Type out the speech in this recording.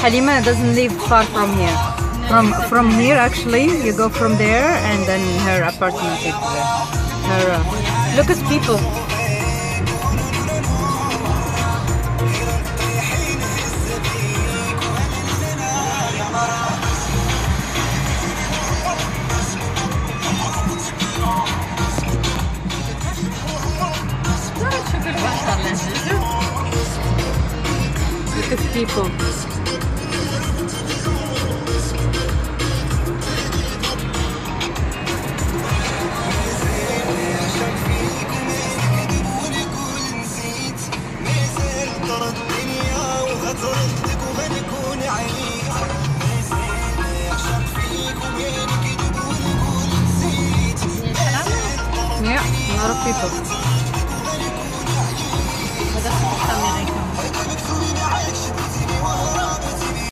Halima doesn't live far from here. From from here actually, you go from there and then her apartment is there. Her uh, look at people. Look at people. ردك وغنك ونعيش Yeah, not a people.